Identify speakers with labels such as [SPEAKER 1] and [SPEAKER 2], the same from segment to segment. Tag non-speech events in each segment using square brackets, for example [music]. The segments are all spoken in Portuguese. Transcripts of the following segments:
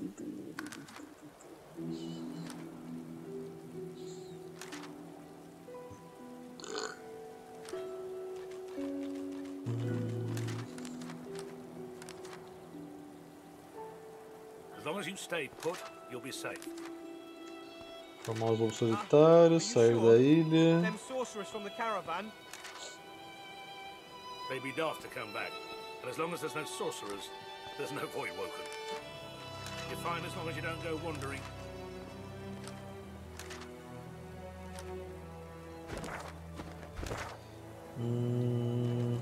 [SPEAKER 1] As long as you stay put, you'll be safe.
[SPEAKER 2] Tomar os lobos solitários, sair da ilha.
[SPEAKER 3] Them sorcerers from the caravan.
[SPEAKER 1] They'd be daft to come back. And as long as there's no sorcerers, there's no void woken. You're fine as long as you don't go wandering.
[SPEAKER 2] Hum...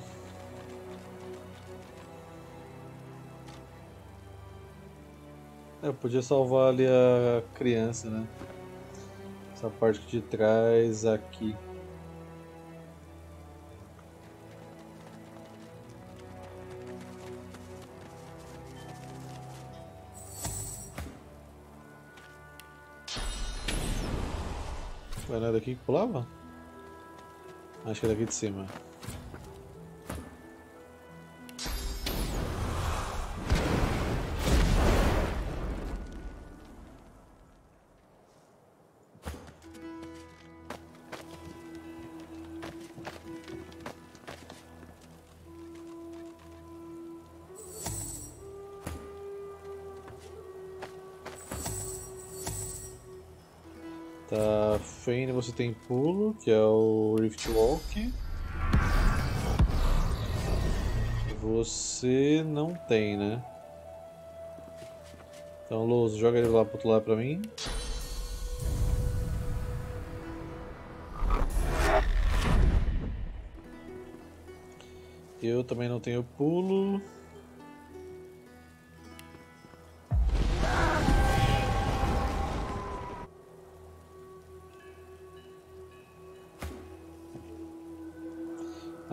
[SPEAKER 2] Eu podia salvar ali a criança, né? Essa parte de trás aqui. Daqui que pulava? Acho que é daqui de cima. Que é o Rift Walk. Você não tem, né? Então, Luz, joga ele lá pro outro lado pra mim. Eu também não tenho pulo.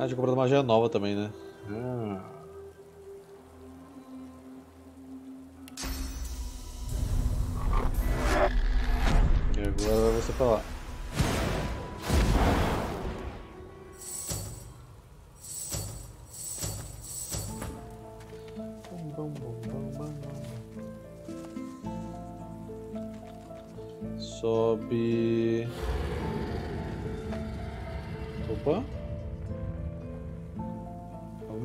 [SPEAKER 2] Ah, tinha comprado magia nova também, né? Ah. E agora vai você pra lá. Sobe. Opa.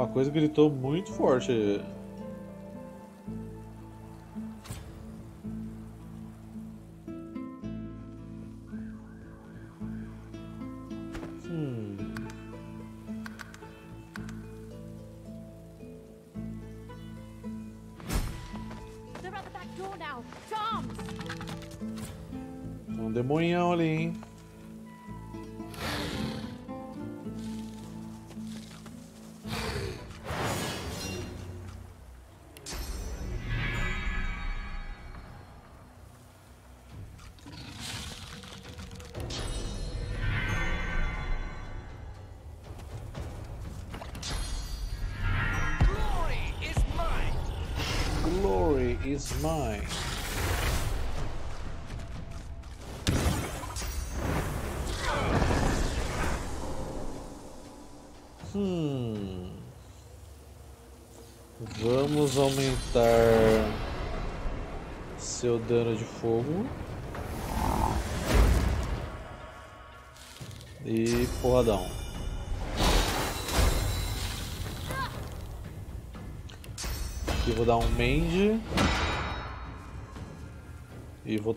[SPEAKER 2] Uma coisa gritou muito forte.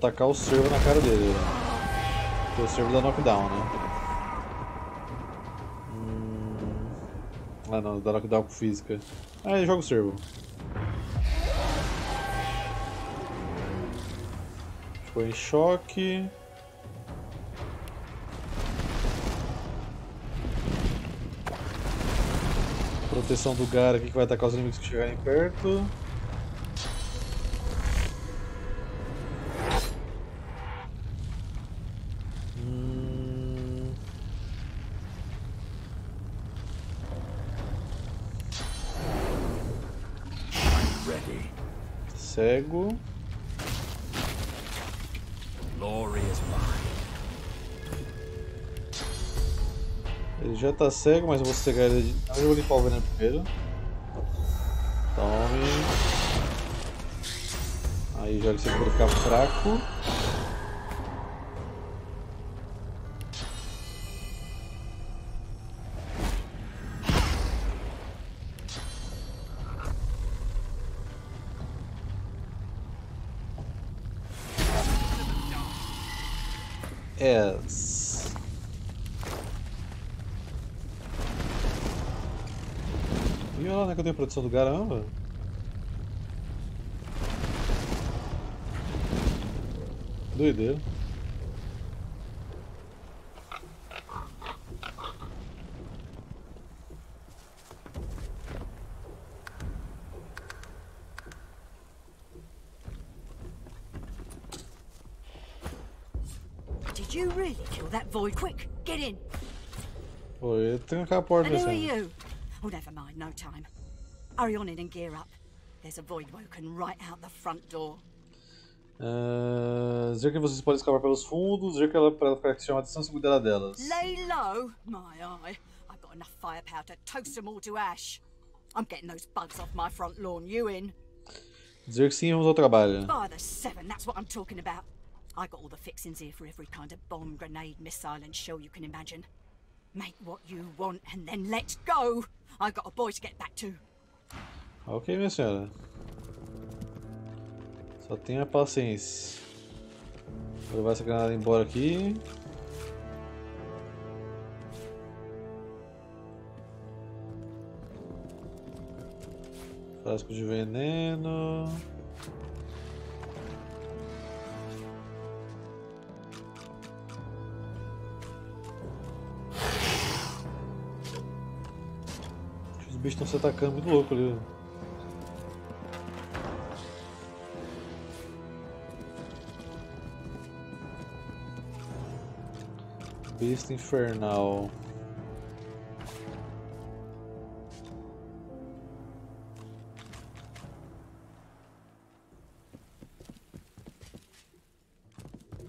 [SPEAKER 2] Tacar o servo na cara dele. Porque o servo dá knockdown, né? Hum... Ah não, dá knockdown com física. Ah, ele joga o servo. Ficou em choque. Proteção do Gara aqui que vai atacar os inimigos que chegarem perto. Cego. Ele já tá cego, mas eu vou cegar ele. de- Eu vou limpar o veneno primeiro. Tome. Aí joga esse pra ficar fraco. Produção do caramba. Doideira.
[SPEAKER 4] Did you really kill that void? Quick, get in.
[SPEAKER 2] Foi trancar a porta
[SPEAKER 4] And who are you? Oh, never mind, no time. Hurry on in and gear up. There's a void woken right out the front door.
[SPEAKER 2] Ah, dizer que vocês podem escapar pelos fundos, que ela para ela ficar chamar a atenção e cuidar delas.
[SPEAKER 4] Lay low? My eye. I've got enough firepower to toast them all to ash. I'm getting those bugs off my front lawn. You in?
[SPEAKER 2] Dizer que sim, vamos ao trabalho.
[SPEAKER 4] By the seven, that's what I'm talking about. I got all the fixings here for every kind of bomb, grenade, missile, and shell you can imagine. Make what you want and then let's go. I've got a boy to get back to.
[SPEAKER 2] Ok, minha senhora. Só tenha paciência. Vou levar essa granada embora aqui. Frasco de veneno. Bichos estão se atacando muito louco ali. Besta infernal.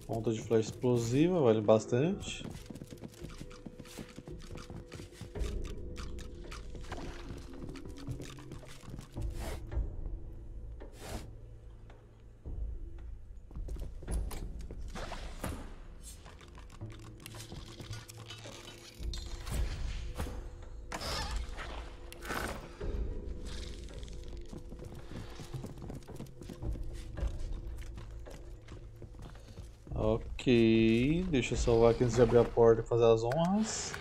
[SPEAKER 2] Ponta de flecha explosiva, vale bastante. Deixa eu salvar aqui antes de abrir a porta e fazer as honras.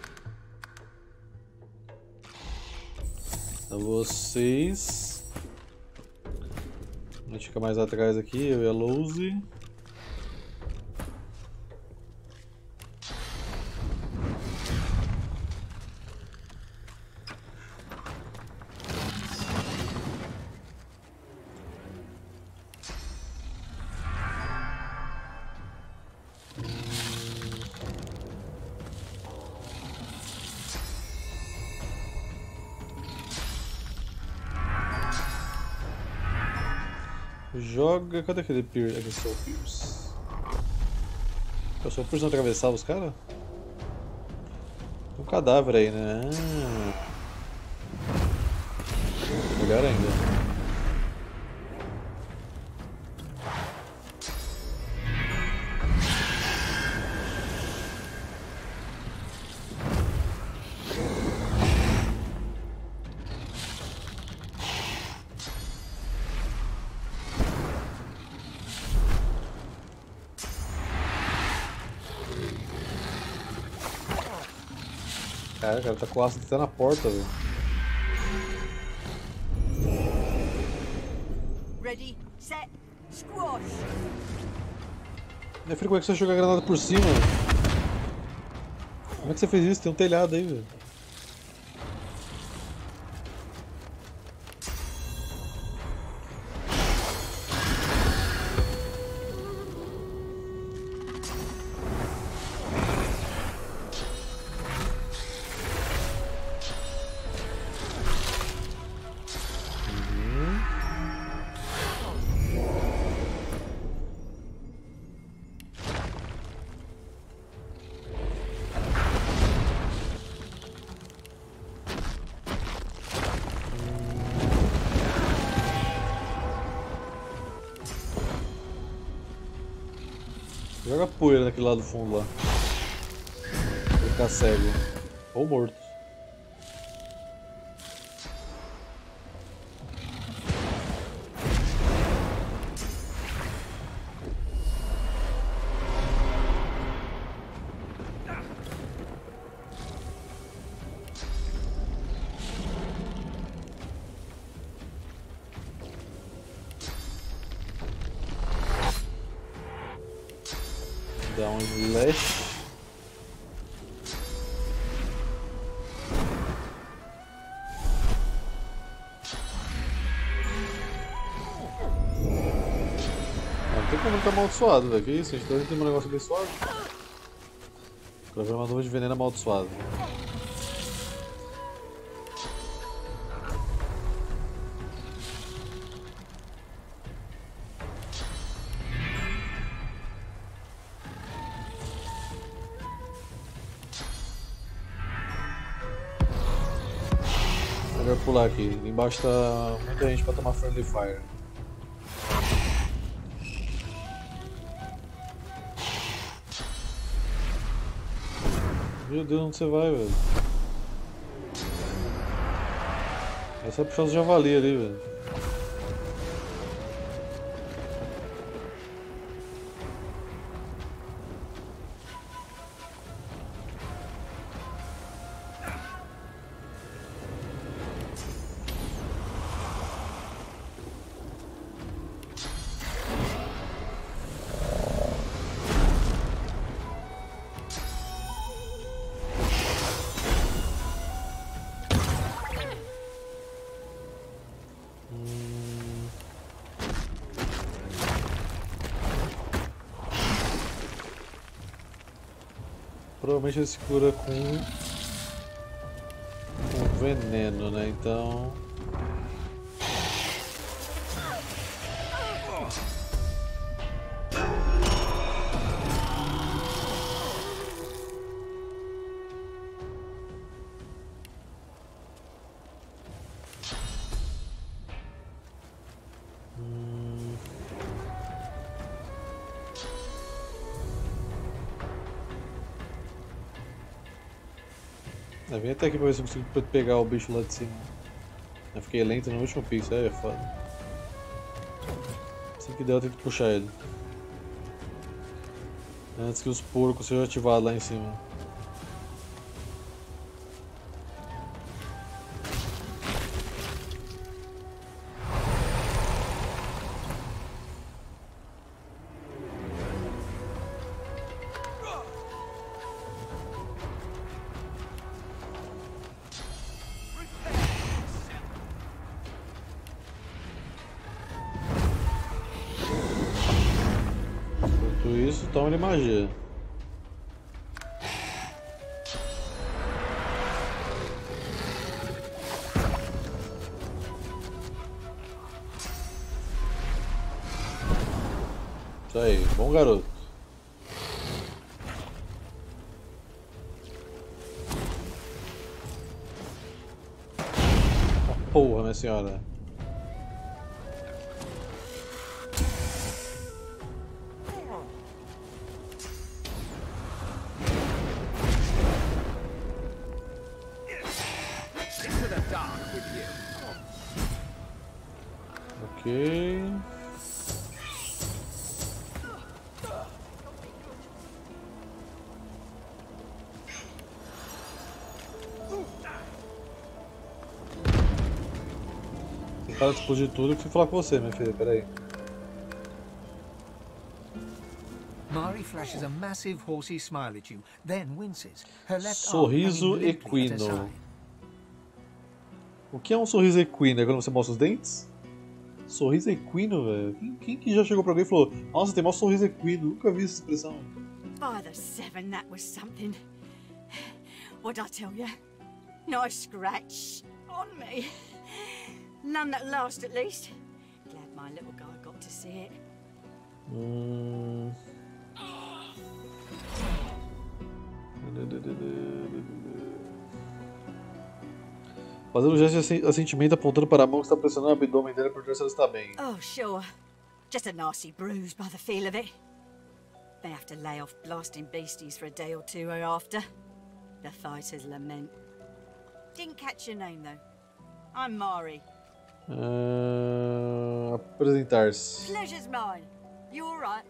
[SPEAKER 2] A vocês. A gente fica mais atrás aqui, eu e a Lose. Joga. Cadê aquele Pierce? Aquele Soul Pierce? O Soul Pierce não atravessava os caras? Tem um cadáver aí, né? Ah. Melhor ainda. Cara, cara, tá com o ácido até na porta, velho.
[SPEAKER 4] Ready, set, squash.
[SPEAKER 2] Filha, como é que você joga a granada por cima? Como é que você fez isso? Tem um telhado aí, velho. Lado do fundo lá. Pra ficar cego. Ou morto. Amaldiçoado, velho. Que isso? A gente tá tendo um negócio abençoado. Programador de veneno amaldiçoado. Melhor pular aqui. Embaixo tá muita gente pra tomar Friendly Fire. Meu Deus, onde você vai, velho? É só puxar os javali ali, velho. Provavelmente ele se cura com, com veneno, né? Então. Até aqui pra ver se eu consigo pegar o bicho lá de cima. Eu fiquei lento no último pixel, aí é foda. Assim que der eu tento puxar ele. Antes que os porcos sejam ativados lá em cima. Senhora. Ok. Cara explodir tudo, eu preciso falar com você, minha filha, peraí.
[SPEAKER 5] Mari flashes a massive horsey smile at you, then winces. Her left
[SPEAKER 2] Sorriso equino. O que é um sorriso equino? É quando você mostra os dentes? Sorriso equino, velho? Quem, quem que já chegou pra alguém e falou Nossa, tem maior sorriso equino? Nunca vi essa expressão.
[SPEAKER 4] By the seven, that was something. What'd I tell you? Nice scratch on me. None that last, at least. Glad my little guy got to see it. [gasps]
[SPEAKER 2] Hum... Fazendo um gesto de assen- assentimento apontando para a mão que está pressionando o abdômen dela para ver se ela está bem.
[SPEAKER 4] Oh, sure. Just a nasty bruise by the feel of it. May have to lay off blasting beasties for a day or two after. The fighters lament. Didn't catch your name though. I'm Mari.
[SPEAKER 2] Ah, Apresentar-se.
[SPEAKER 4] Alright?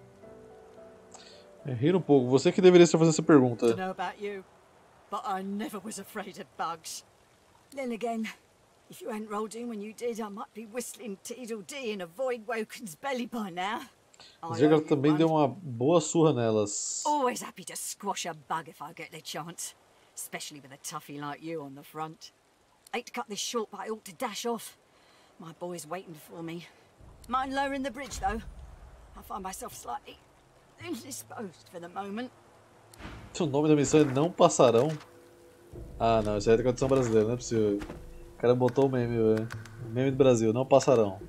[SPEAKER 2] É, rir um pouco. Você que deveria estar fazendo essa pergunta.
[SPEAKER 4] You, but I never was afraid of bugs. Then again, if you hadn't rolled in when you did, I might be whistling Tweedledee in a Void Woken's belly by now. You
[SPEAKER 2] também deu uma boa surra nelas.
[SPEAKER 4] Always happy to squash a bug if I get the chance, especially with a toughie like you on the front. Hate to cut this short, but I ought to dash off. My boy's waiting for me. Mind lowering the bridge, though? I find myself slightly indisposed for the moment.
[SPEAKER 2] O nome da missão é Não Passarão. Ah, não, isso aí é da tradução brasileira, não é possível. O cara botou o meme, velho. O meme do Brasil, Não Passarão.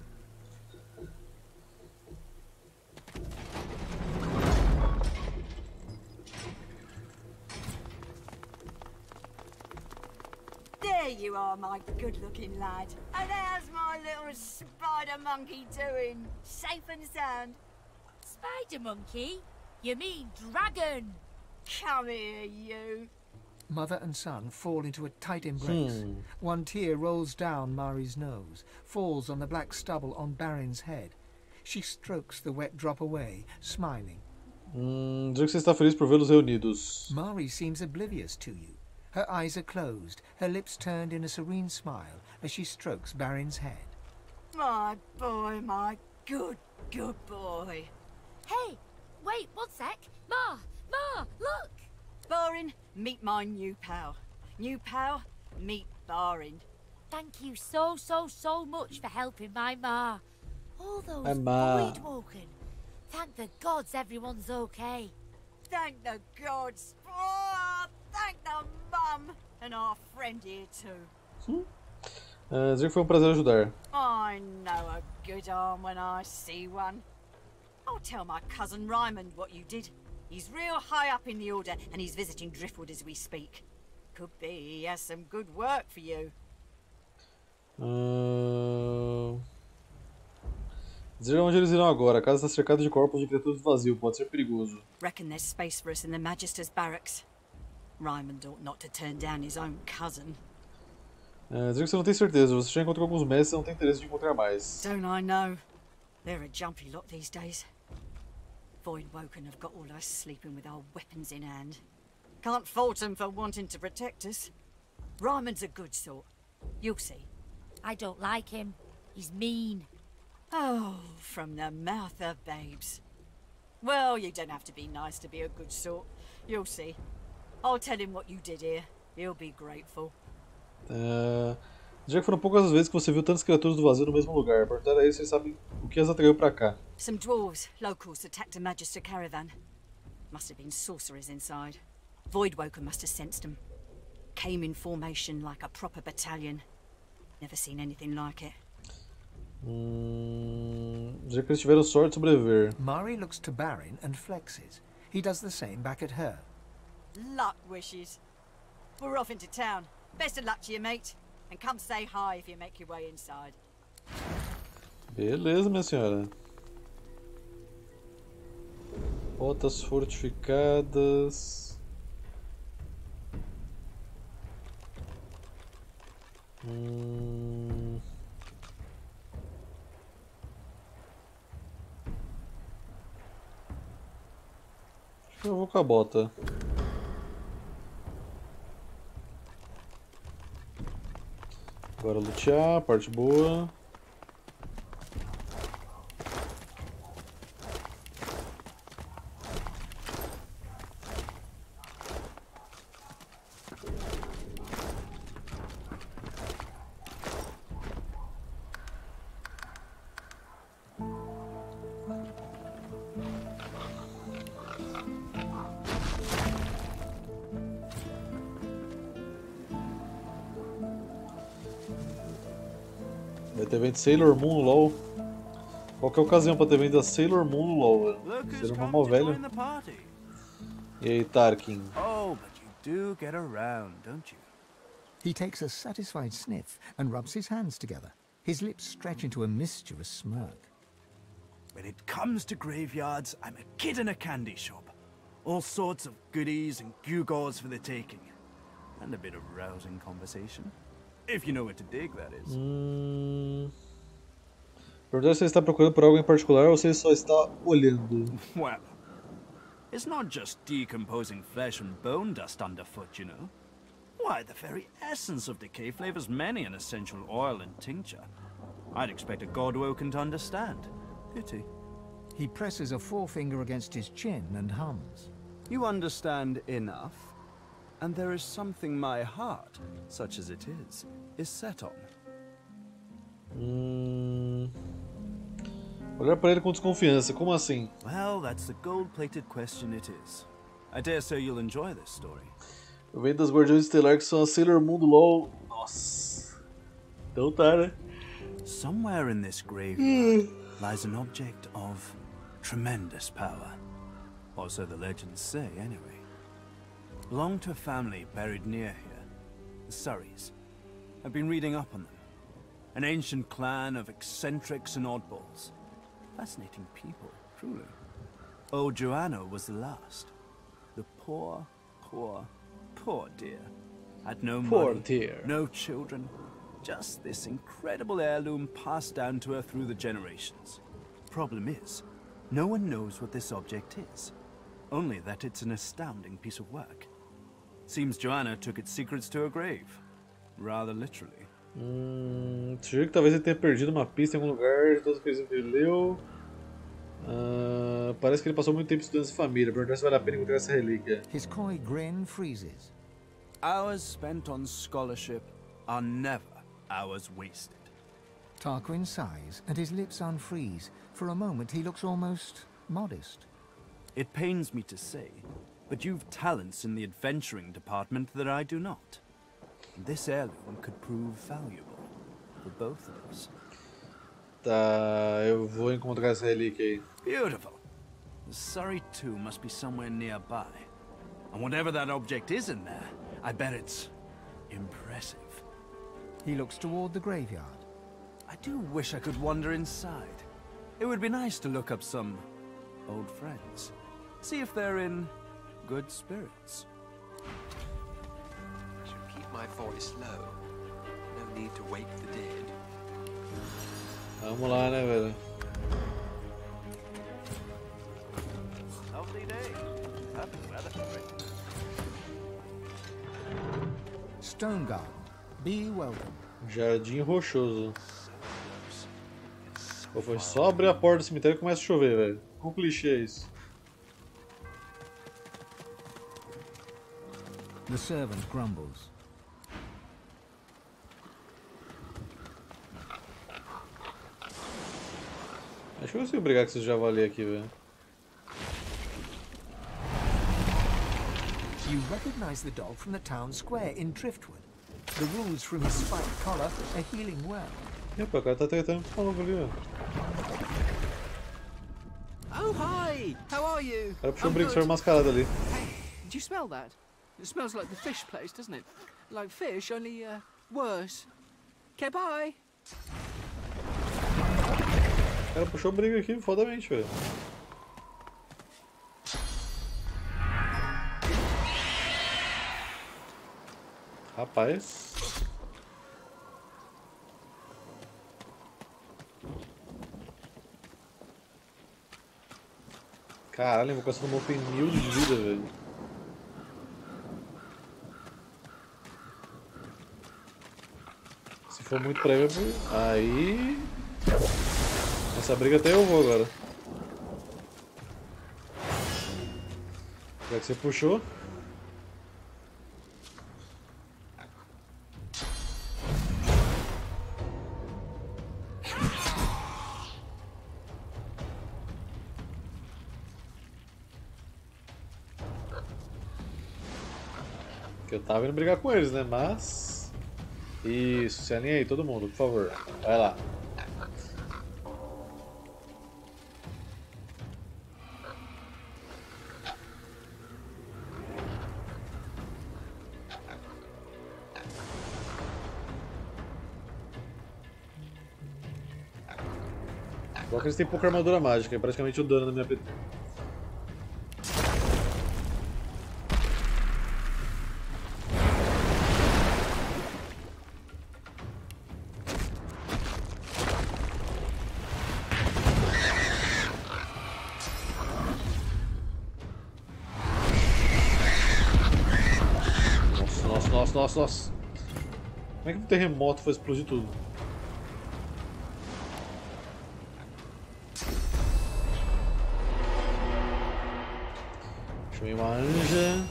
[SPEAKER 4] Are, my good-looking lad. And how's my little spider monkey doing? Safe and sound?
[SPEAKER 6] Spider monkey? You mean dragon?
[SPEAKER 4] Come here, you.
[SPEAKER 5] Mother and son fall into a tight embrace. Hmm. One tear rolls down Mari's nose, falls on the black stubble on Barin's head. She strokes the wet drop away, smiling.
[SPEAKER 2] Hum, dizer que você está feliz por vê-los reunidos.
[SPEAKER 5] Mari seems oblivious to you. Her eyes are closed, her lips turned in a serene smile as she strokes Barin's head.
[SPEAKER 4] My boy, my good, good boy.
[SPEAKER 6] Hey, wait one sec. Ma, Ma, look!
[SPEAKER 4] Barin, meet my new pal. New pal, meet Barin.
[SPEAKER 6] Thank you so, so, so much for helping my Ma. All those
[SPEAKER 2] Hi, Ma.
[SPEAKER 6] void woken. Thank the gods everyone's okay.
[SPEAKER 4] Thank the gods. Oh, thank the mum. And our friend here too.
[SPEAKER 2] Hmm? Uh, Dizer que foi um prazer ajudar.
[SPEAKER 4] I know a good arm when I see one. I'll tell my cousin Rymond what you did. He's real high up in the order and he's visiting Driftwood as we speak. Could be he has some good work for you.
[SPEAKER 2] Uh, Dizer onde eles irão agora. A casa está cercada de corpos de criaturas do vazio. Pode ser perigoso.
[SPEAKER 4] Reckon there's space for us in the Magister's barracks. Rymond ought not to turn down his own cousin.
[SPEAKER 2] Dizer que você não tem certeza. Você já encontrou alguns mestres e não tem interesse de encontrar mais.
[SPEAKER 4] Don't I know? They're a jumpy lot these days. Void Woken have got all us sleeping with our weapons in hand. Can't fault 'em for wanting to protect us. Ryman's a good sort. You'll see.
[SPEAKER 6] I don't like him. He's mean.
[SPEAKER 4] Oh, from the mouth of babes. Well, you don't have to be nice to be a good sort. You'll see. I'll tell him what you did here. He'll be grateful.
[SPEAKER 2] Ah, dizer que foram poucas as vezes que você viu tantas criaturas do vazio no mesmo lugar. Perguntar a eles se eles sabem o que as atraiu pra cá.
[SPEAKER 4] Some dwarves, locals, attacked a Magister caravan. Must have been sorcerers inside. Voidwoken must have sensed them. Came in formation like a proper battalion. Never seen anything like it.
[SPEAKER 2] Hum, dizer que eles tiveram sorte de sobreviver.
[SPEAKER 5] Mari looks to Barin and flexes. He does the same back at her.
[SPEAKER 4] Luck wishes. We're off into town. Best of luck to you, mate. And come say hi if you make your way inside.
[SPEAKER 2] Beleza, minha senhora. Botas fortificadas. Hum... Acho que eu vou com a bota. Agora lutear, parte boa. Vai ter evento Sailor Moon no LoL. Qualquer ocasião pra ter evento da Sailor Moon no LoL, velho.
[SPEAKER 3] Look who's
[SPEAKER 2] Sailor Moon mó velho.
[SPEAKER 3] join the party.
[SPEAKER 2] E aí, Tarkin?
[SPEAKER 3] Oh, but you do get around, don't you?
[SPEAKER 5] He takes a satisfied sniff and rubs his hands together. His lips stretch into a mischievous smirk.
[SPEAKER 3] When it comes to graveyards, I'm a kid in a candy shop. All sorts of goodies and gewgaws for the taking. And a bit of rousing conversation. If you know where to dig, that is.
[SPEAKER 2] Hum... Perguntar se você está procurando por algo em particular ou se só está olhando.
[SPEAKER 3] Well, it's not just decomposing flesh and bone dust underfoot, you know. Why, the very essence of decay flavors many an essential oil and tincture. I'd expect a Godwoken to understand. Pity.
[SPEAKER 5] He presses a forefinger against his chin and hums.
[SPEAKER 3] You understand enough, and there is something my heart, such as it is, is set on.
[SPEAKER 2] Hum... Olhar para ele com desconfiança, como assim?
[SPEAKER 3] Well, that's the gold-plated question it is. I dare say you'll enjoy this story.
[SPEAKER 2] Vem das Guardiões Estelar que são a Sailor Moon do LoL. Nossa. Então tá, né?
[SPEAKER 3] Somewhere in this graveyard lies an object of tremendous power. Or so the legends say, anyway. Belonged to a family buried near here, the Surreys. I've been reading up on them. An ancient clan of eccentrics and oddballs. Fascinating people, truly. Old Joanna was the last. The poor, poor, poor dear. Had no
[SPEAKER 2] Poor
[SPEAKER 3] money,
[SPEAKER 2] dear.
[SPEAKER 3] no children, just this incredible heirloom passed down to her through the generations. Problem is, no one knows what this object is. Only that it's an astounding piece of work. Seems Joanna took its secrets to her grave. Rather literally.
[SPEAKER 2] Hum, sugiro que talvez ele tenha perdido uma pista em algum lugar de todas as coisas que ele leu. Ah, parece que ele passou muito tempo estudando essa família. Perguntar se vale a pena encontrar essa relíquia.
[SPEAKER 5] His coy grin freezes.
[SPEAKER 3] Hours spent on scholarship are never hours wasted.
[SPEAKER 5] Tarquin sighs, and his lips unfreeze. For a moment, he looks almost modest.
[SPEAKER 3] It pains me to say, but you've talents in the adventuring department that I do not. This heirloom could prove valuable for both of us.
[SPEAKER 2] Tá, eu vou encontrar essa relíquia aí.
[SPEAKER 3] Beautiful. The Surrey tomb must be somewhere nearby. And whatever that object is in there, I bet it's impressive.
[SPEAKER 5] He looks toward the graveyard.
[SPEAKER 3] I do wish I could wander inside. It would be nice to look up some old friends. See if they're in good spirits.
[SPEAKER 7] My voice low. No need to wake the dead.
[SPEAKER 2] Vamos lá, né, velho?
[SPEAKER 5] Stone Garden. Be welcome.
[SPEAKER 2] Jardim rochoso. Pô, foi só abrir a porta do cemitério e começa a chover, velho. Com clichê é isso.
[SPEAKER 5] The servant grumbles.
[SPEAKER 2] Acho que eu consigo brigar com esses javali aqui, velho.
[SPEAKER 5] You recognize the dog from the town square in Driftwood. The wounds from his spiked collar are healing well.
[SPEAKER 2] Pô, o cara tá tretando com o maluco ali, velho.
[SPEAKER 8] Oh, hi! How are you?
[SPEAKER 2] Cara puxou um
[SPEAKER 8] good.
[SPEAKER 2] mascarado ali.
[SPEAKER 8] Hey, do you smell that? It smells like the fish place, doesn't it? Like fish, only uh, worse. Okay, bye.
[SPEAKER 2] Cara puxou brinco aqui fodamente, velho. Rapaz. Caralho, a invocação do Mo tem mil de vida, velho. Se for muito prévio, aí. Essa briga até eu vou agora. Já que você puxou. Eu tava indo brigar com eles, né? Mas. Isso, se alinha aí, todo mundo, por favor. Vai lá. que eles têm pouca armadura mágica, é praticamente o dano na minha PT. Nossa, nossa, nossa, nossa, nossa. Como é que o terremoto foi explodir tudo? Chamei uma anja.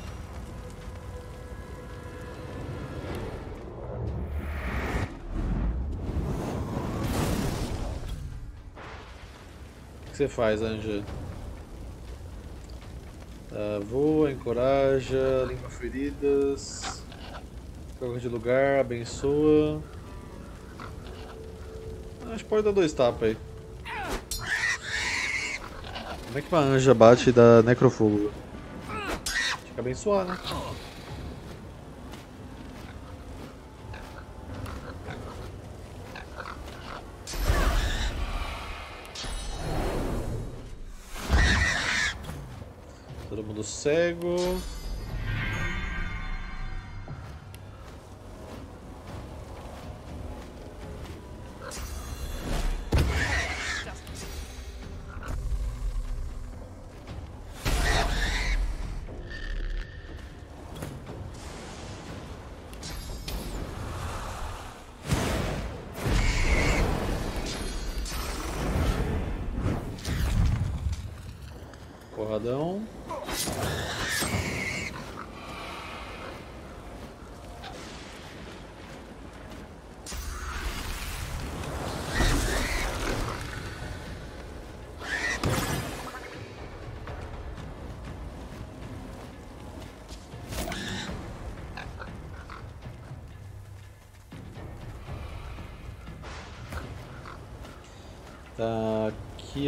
[SPEAKER 2] O que você faz, anja? Tá, voa, encoraja, limpa feridas, troca de lugar, abençoa. Acho que pode dar dois tapas aí. Como é que uma anja bate dá necrofogo? Abençoar, né? Todo mundo cego.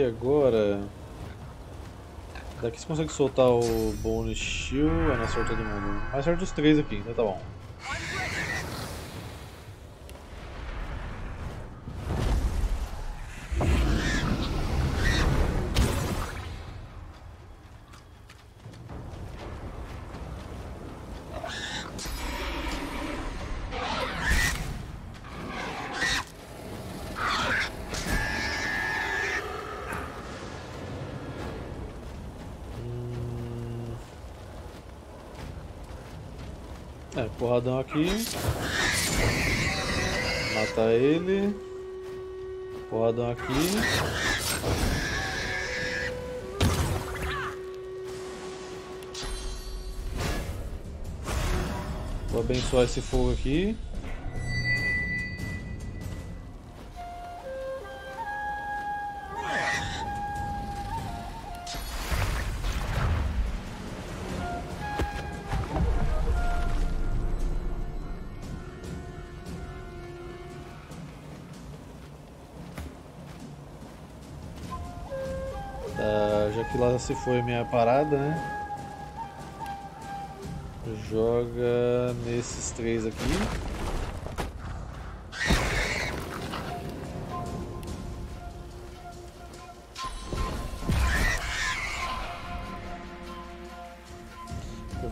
[SPEAKER 2] Agora. Daqui você consegue soltar o Bone Shield, é na sorte todo mundo. Sorte dos três aqui, então tá bom. É, porradão aqui. Matar ele. Porradão aqui. Vou abençoar esse fogo aqui. Se foi a minha parada, né? Joga nesses três aqui.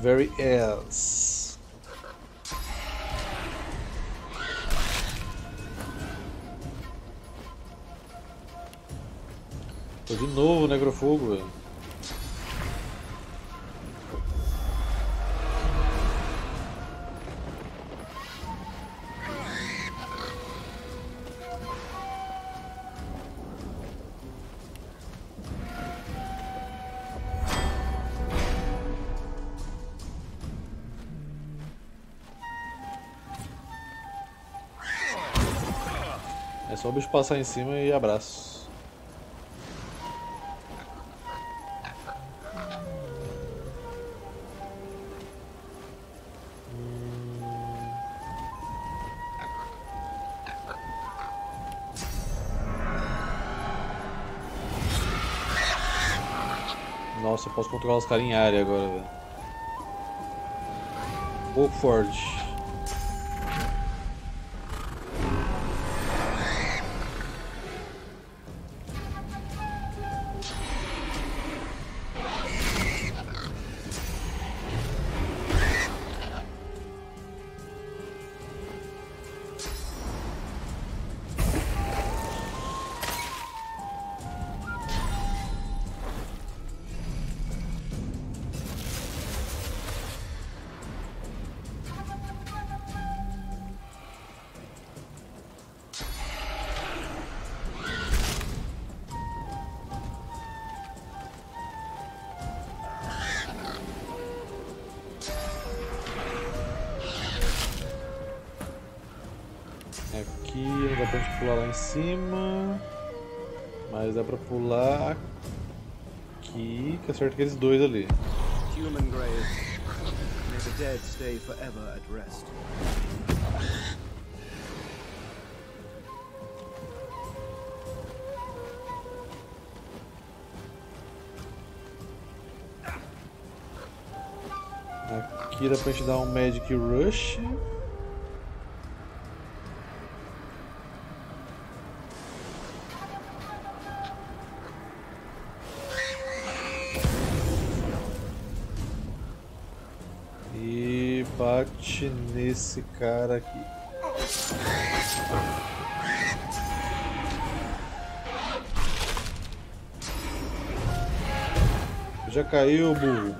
[SPEAKER 2] Very else. Só o bicho passar em cima e abraço. Nossa, eu posso controlar os caras em área agora, velho. Pouco gente pular lá em cima. Mas dá pra pular aqui, que acerta aqueles dois ali.
[SPEAKER 3] Human grave. May the dead stay forever at rest.
[SPEAKER 2] Aqui dá pra gente dar um Magic Rush. Nesse cara aqui. Já caiu, burro.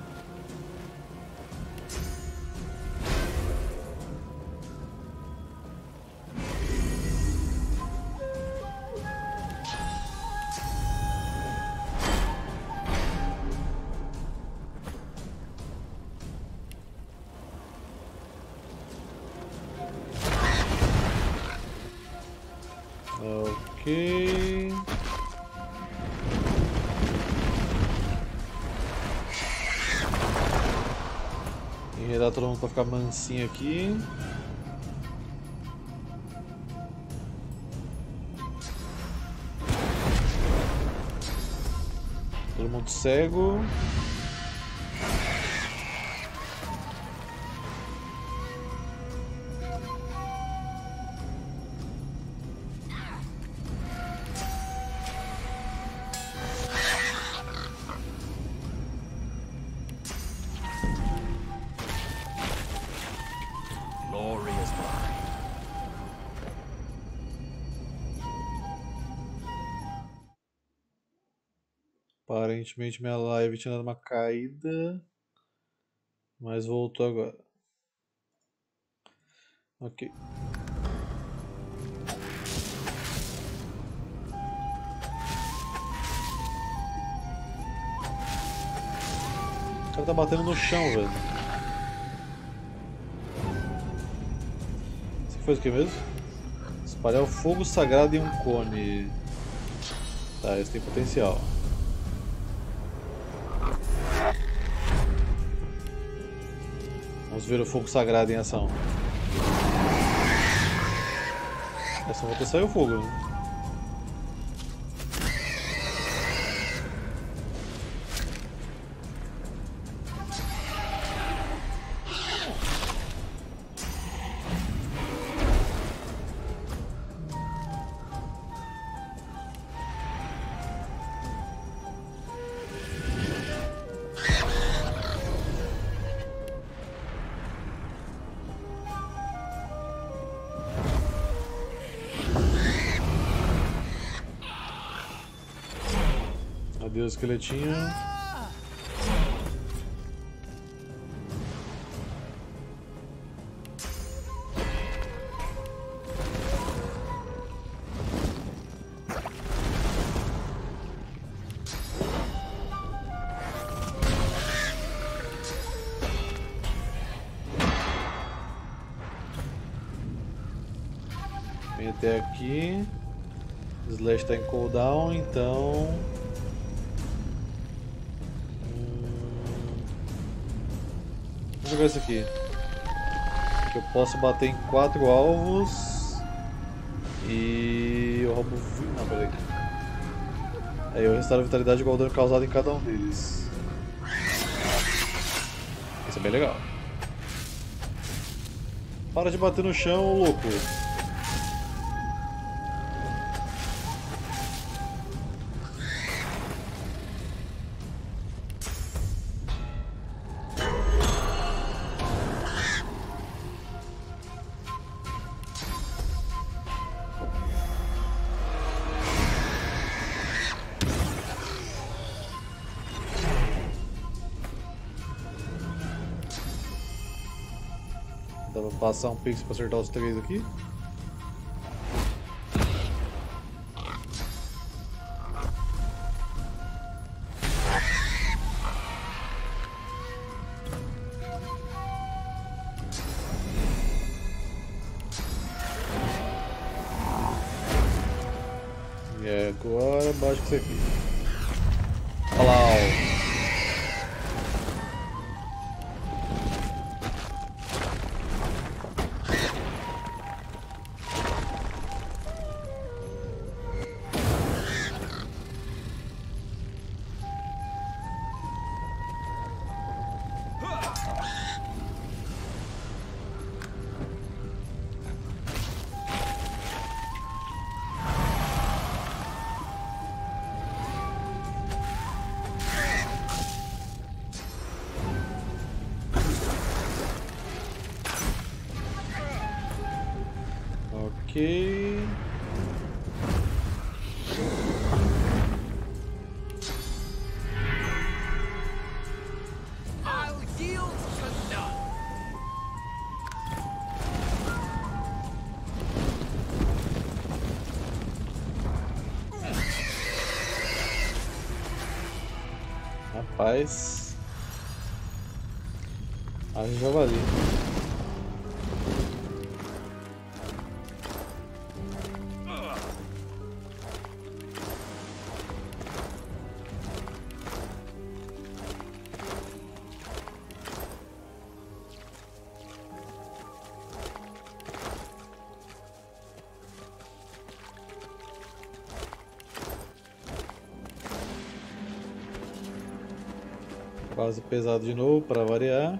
[SPEAKER 2] Ficar mansinho aqui. Todo mundo cego. Aparentemente minha live tinha dado uma caída. Mas voltou agora. Ok. O cara tá batendo no chão, velho. Isso faz o que mesmo? Espalhar o fogo sagrado em um cone. Tá, esse tem potencial. Vamos ver o fogo sagrado em ação. Essa volta saiu o fogo. Esqueletinho. Aqui. Que eu posso bater em quatro alvos. E eu roubo. Não, peraí. Aí eu restauro a vitalidade igual ao dano causado em cada um deles. Isso é bem legal. Para de bater no chão, louco. Passar um pix pra acertar os três aqui. Rapaz. Aí já Quase pesado de novo para variar.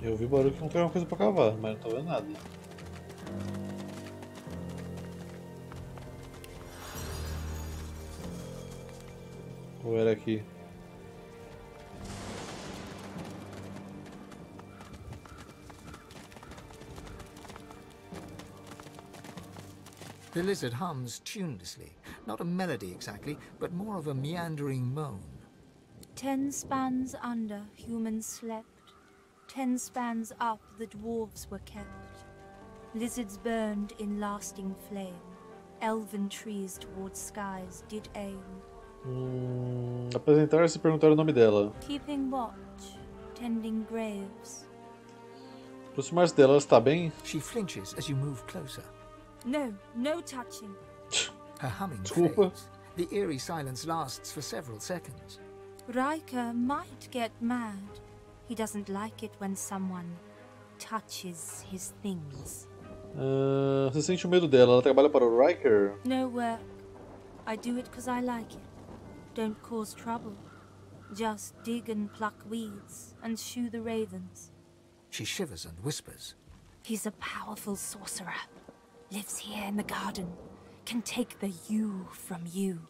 [SPEAKER 2] Eu ouvi barulho que não tem uma coisa para cavar, mas não tô vendo nada. Aqui?
[SPEAKER 5] The lizard hums tunelessly. Not a melody exactly, but more of a meandering moan.
[SPEAKER 6] Ten spans under, humans slept. Ten spans up, the dwarves were kept. Lizards burned in lasting flame. Elven trees towards skies did aim.
[SPEAKER 2] Hum, apresentar-se e perguntar o nome dela.
[SPEAKER 6] Keeping watch, tending graves.
[SPEAKER 2] Aproximar-se dela, ela está bem?
[SPEAKER 5] She flinches as you move closer.
[SPEAKER 6] No, no touching.
[SPEAKER 5] Her humming
[SPEAKER 2] Desculpa.
[SPEAKER 5] fades. The eerie silence lasts for several seconds.
[SPEAKER 6] Riker might get mad. He doesn't like it when someone touches his things.
[SPEAKER 2] Ah, você sente o medo dela? Ela trabalha para o Riker?
[SPEAKER 6] No work. I do it 'cause I like it. Don't cause trouble. Just dig and pluck weeds and shoo the ravens.
[SPEAKER 5] She shivers and whispers.
[SPEAKER 6] He's a powerful sorcerer. Lives here in the garden. Can take the you from you.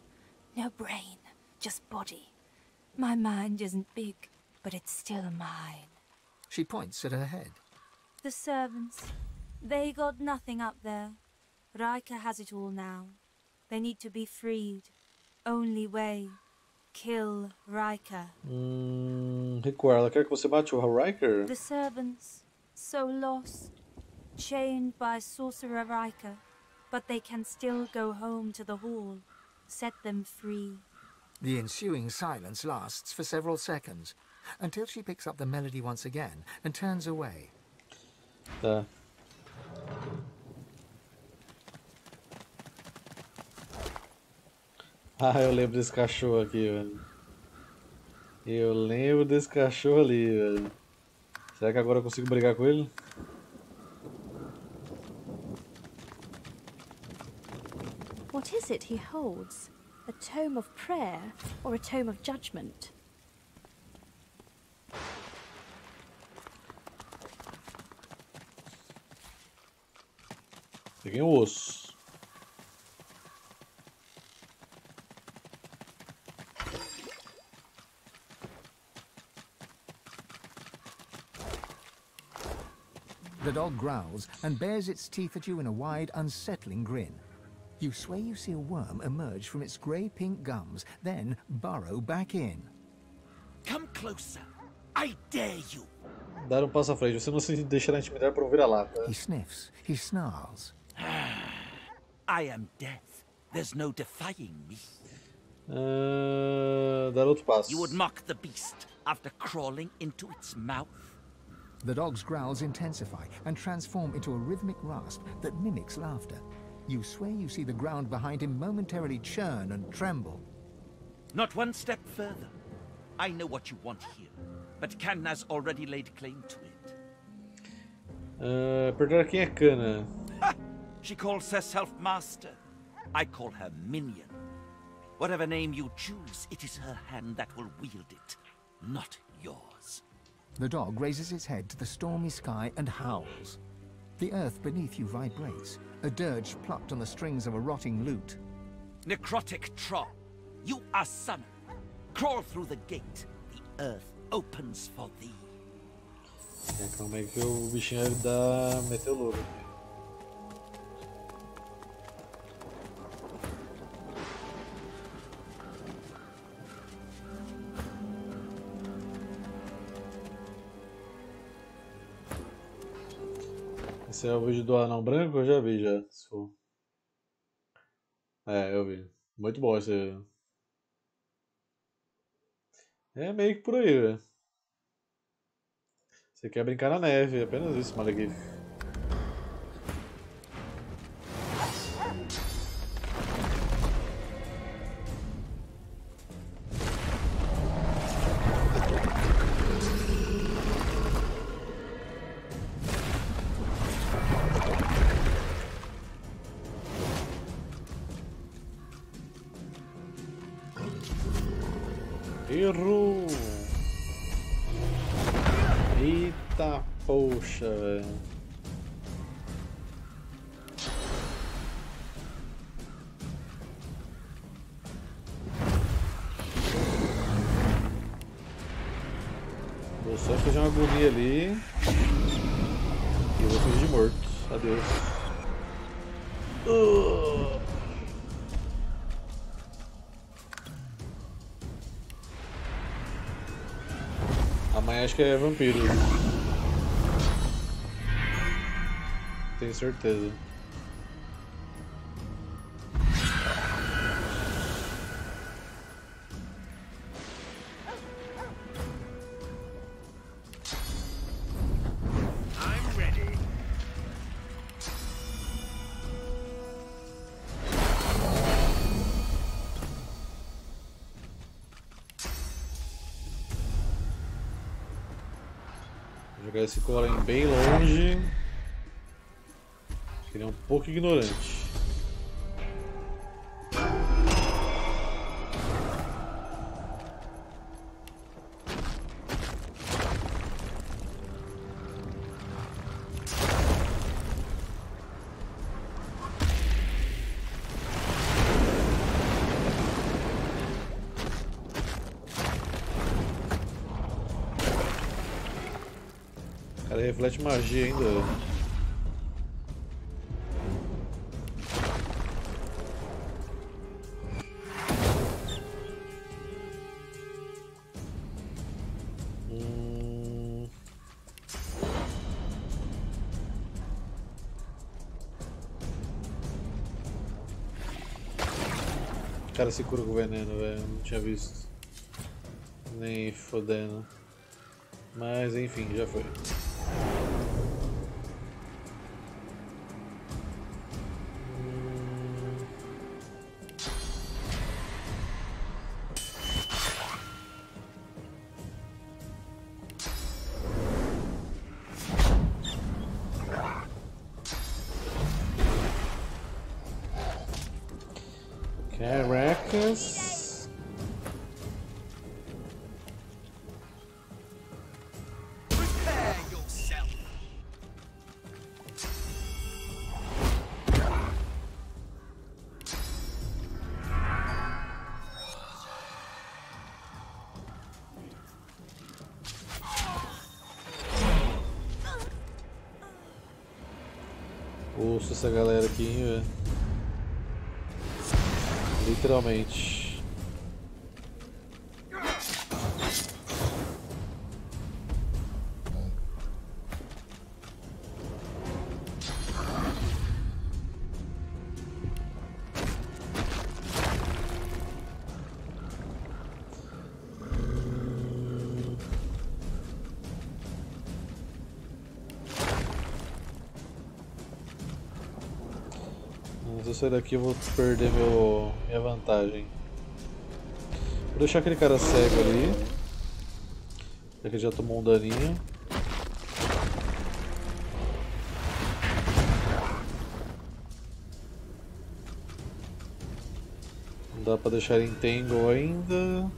[SPEAKER 6] No brain, just body. My mind isn't big, but it's still mine.
[SPEAKER 5] She points at her head.
[SPEAKER 6] The servants, they got nothing up there. Riker has it all now. They need to be freed. Only way. Kill Riker.
[SPEAKER 2] Hum, recuar. Ela quer que você mate o Riker?
[SPEAKER 6] The servants, so lost, chained by Sorcerer Riker, but they can still go home to the hall. Set them free.
[SPEAKER 5] The ensuing silence lasts for several seconds, until she picks up the melody once again and turns away.
[SPEAKER 2] Tá. [laughs] Ah, eu lembro desse cachorro aqui, velho. Eu lembro desse cachorro ali, velho. Será que agora eu consigo brigar com ele?
[SPEAKER 9] What is it he holds? A tome of prayer or a tome of judgment?
[SPEAKER 2] Peguei um osso.
[SPEAKER 5] The dog growls and bares its teeth at you in a wide, unsettling grin. You swear you see a worm emerge from its grey pink gums, then burrow back in.
[SPEAKER 10] Come closer. I dare you.
[SPEAKER 2] Dar um passo à frente. Você não se deixará intimidar por um vira-lata.
[SPEAKER 5] He sniffs, he snarls.
[SPEAKER 10] I am death. There's no defying me.
[SPEAKER 2] Uh, dar outro passo.
[SPEAKER 10] You would mock the beast after crawling into its mouth?
[SPEAKER 5] The dog's growls intensify and transform into a rhythmic rasp that mimics laughter. You swear you see the ground behind him momentarily churn and tremble.
[SPEAKER 10] Not one step further. I know what you want here, but Canna's already laid claim to it.
[SPEAKER 2] Uh, perguntar quem é Cana.
[SPEAKER 10] She calls herself master. I call her minion. Whatever name you choose, it is her hand that will wield it, not yours.
[SPEAKER 5] The dog raises its head to the stormy sky and howls. The earth beneath you vibrates, a dirge plucked on the strings of a rotting lute.
[SPEAKER 10] Necrotic troll, you are summoned. Crawl through the gate. The earth opens for thee.
[SPEAKER 2] É, calma aí que o bichinho da meteu louco. Esse é o vídeo do anão branco? Eu já vi já. se for. É, eu vi. Muito bom esse. É meio que por aí, velho. Você quer brincar na neve, é apenas isso, Malekith. Que é vampiro. Tenho certeza. Esse Colin bem longe. Ele é um pouco ignorante. Cara reflete magia ainda. Hum. Cara se cura com veneno, velho. Não tinha visto. Nem fodendo. Mas enfim, já foi. Literalmente. Sair daqui eu vou perder meu, minha vantagem. Vou deixar aquele cara cego ali. Já que ele já tomou um daninho. Não dá pra deixar em tangle ainda.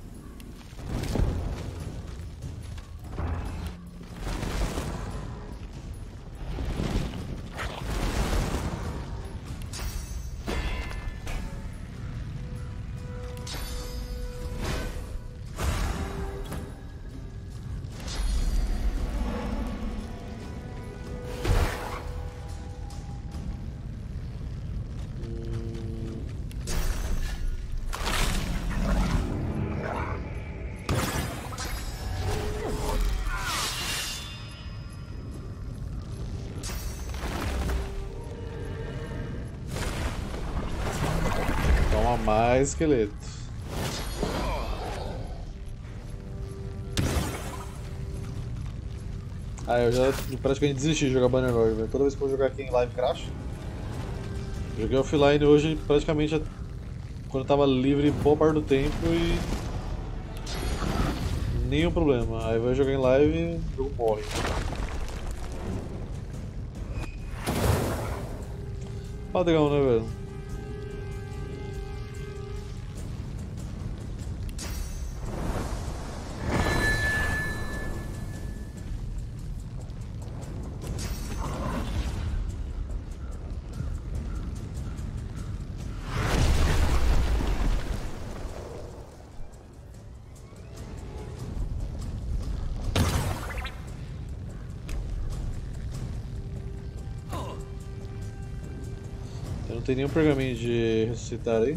[SPEAKER 2] Mais esqueleto. Ah, eu já praticamente desisti de jogar Bannerlord, velho. Toda vez que eu vou jogar aqui em live crash. Joguei offline hoje praticamente quando eu tava livre boa parte do tempo e. Nenhum problema. Aí vai jogar em live e o jogo morre. Padrão, né, velho? Tem nenhum pergaminho de ressuscitar aí.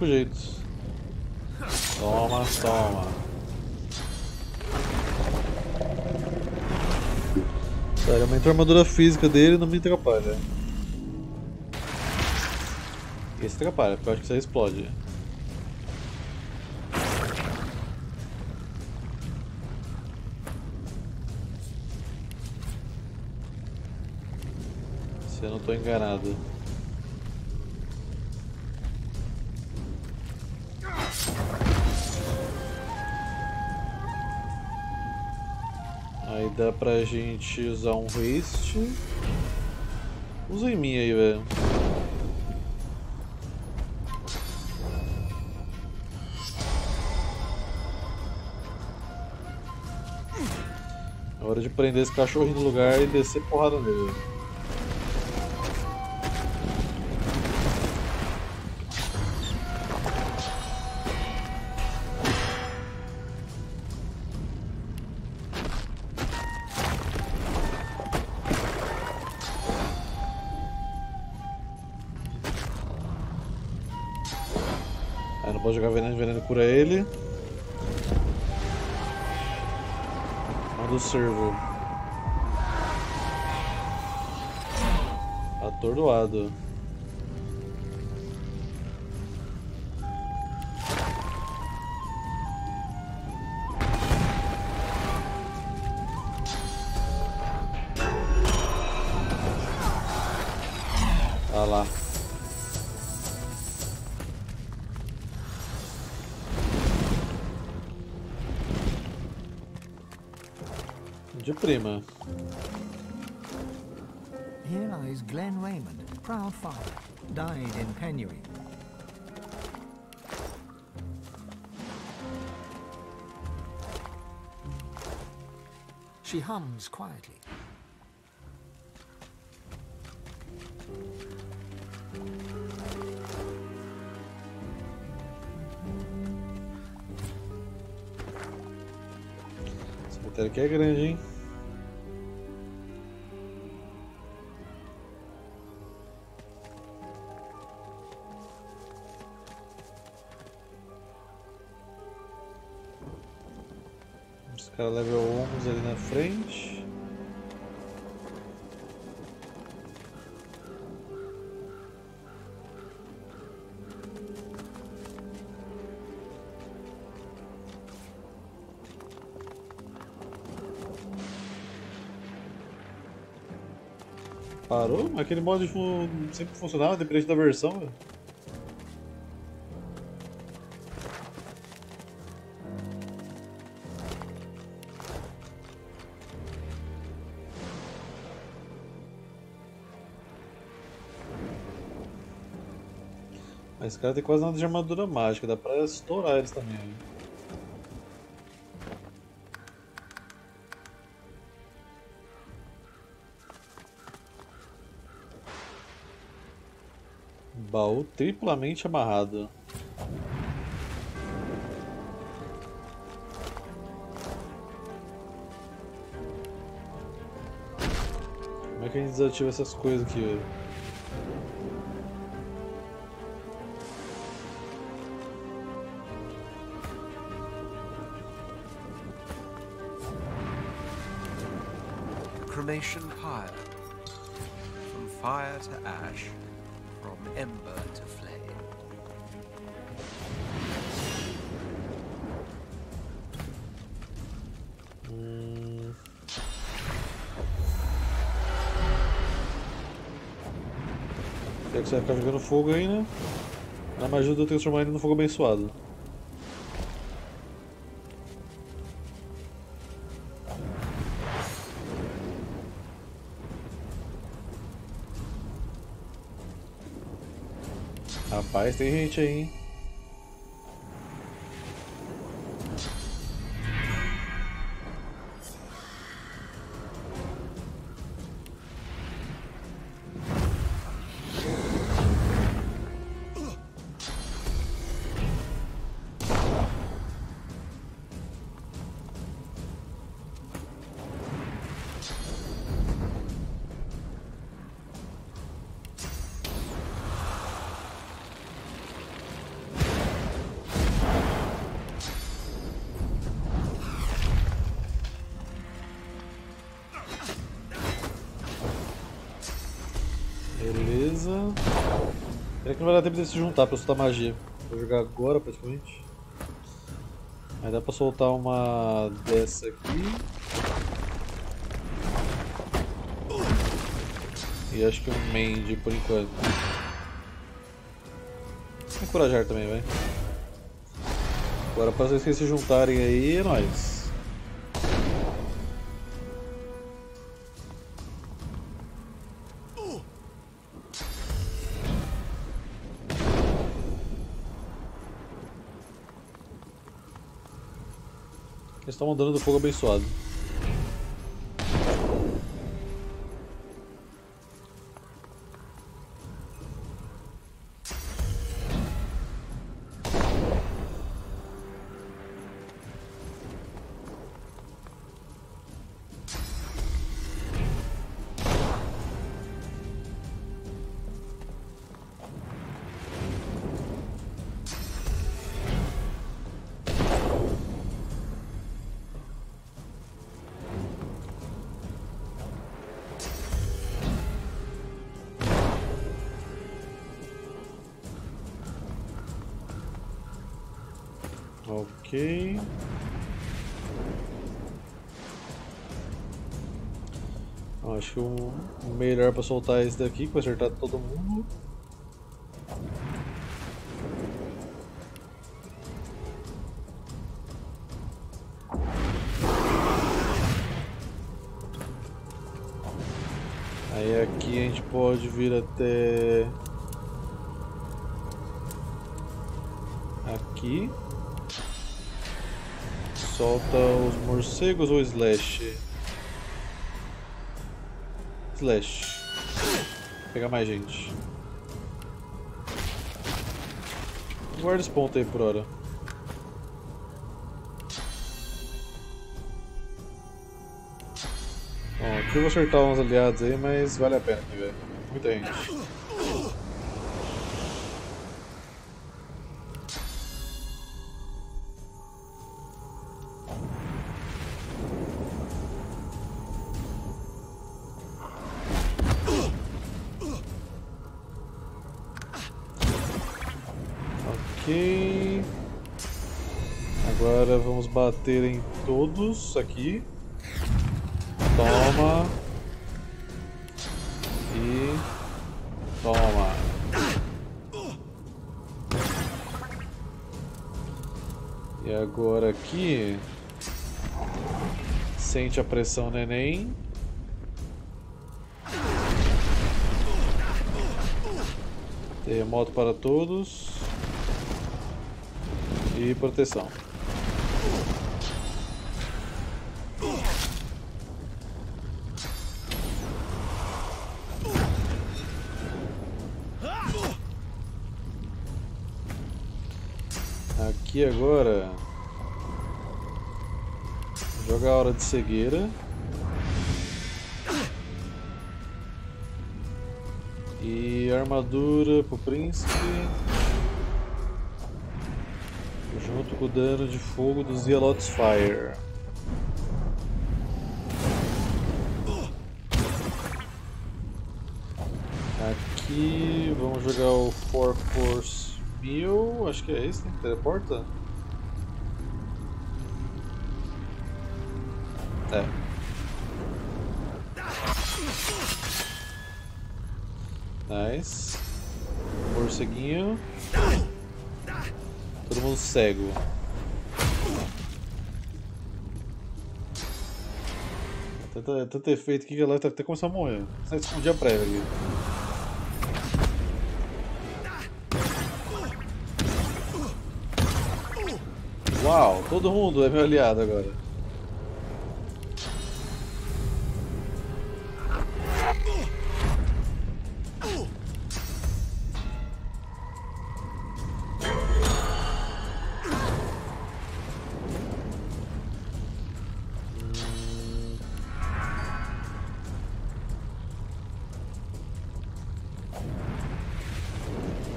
[SPEAKER 2] Único jeito. Toma, toma. Sério, aumentou a armadura física dele não me atrapalha. Esse atrapalha, porque eu acho que isso aí explode. Se eu não estou enganado. Dá pra gente usar um haste. Usa em mim aí, velho. É hora de prender esse cachorro no lugar e descer porrada nele.
[SPEAKER 5] Here lies Glenn Raymond, proud father, died in penury. She hums quietly.
[SPEAKER 2] Essa bateria aqui hein? Os caras level 11 ali na frente. Parou? Aquele mod sempre funcionava, dependente da versão. velho. Mas esse cara tem quase nada de armadura mágica, dá pra estourar eles também. né? Baú triplamente amarrado. Como é que a gente desativa essas coisas aqui?
[SPEAKER 7] Cremation pyre. From fire to ash, from ember to flame.
[SPEAKER 2] Hum. Você vai ficar jogando fogo aí, né? Nada mais ajuda eu transformar ele no fogo abençoado. Rapaz, tem Beleza. Pena que não vai dar tempo de se juntar pra soltar magia. Vou jogar agora praticamente. Aí dá pra soltar uma dessa aqui. E acho que um Mende por enquanto. Encorajar também, vai. Agora para vocês se juntarem aí, é nóis. Estão mandando do fogo abençoado. Para soltar esse daqui, que acertar todo mundo. Aí aqui a gente pode vir até aqui. Solta os morcegos ou slash? Slash. Pegar mais gente. Guarda os pontos aí por hora. Bom, aqui eu vou acertar uns aliados aí, mas vale a pena, né, velho. Muita gente. Vamos bater em todos aqui. Toma. E. Toma. E agora aqui. Sente a pressão, neném. Terremoto para todos. E proteção. Aqui agora. Joga a hora de cegueira. E armadura pro príncipe. Junto com o dano de fogo dos Zealot's Fire. Aqui vamos jogar o Four Force Mil, acho que é esse, né? Teleporta? É. Nice. Morceguinho. Todo mundo cego. Tanto, tanto efeito que ela tá até começando a morrer. Sai escondia a prévia aqui. Uau, todo mundo é meu aliado agora.